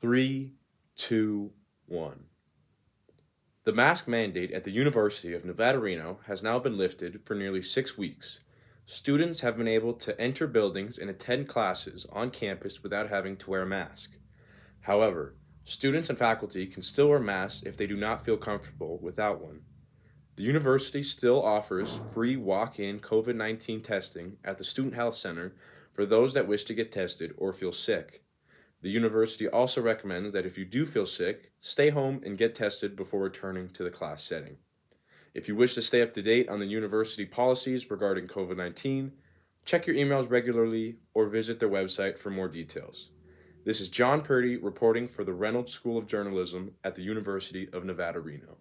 Three, two, one. The mask mandate at the University of Nevada, Reno has now been lifted for nearly six weeks. Students have been able to enter buildings and attend classes on campus without having to wear a mask. However, students and faculty can still wear masks if they do not feel comfortable without one. The university still offers free walk in COVID 19 testing at the Student Health Center for those that wish to get tested or feel sick. The university also recommends that if you do feel sick, stay home and get tested before returning to the class setting. If you wish to stay up to date on the university policies regarding COVID 19, check your emails regularly or visit their website for more details. This is John Purdy reporting for the Reynolds School of Journalism at the University of Nevada, Reno.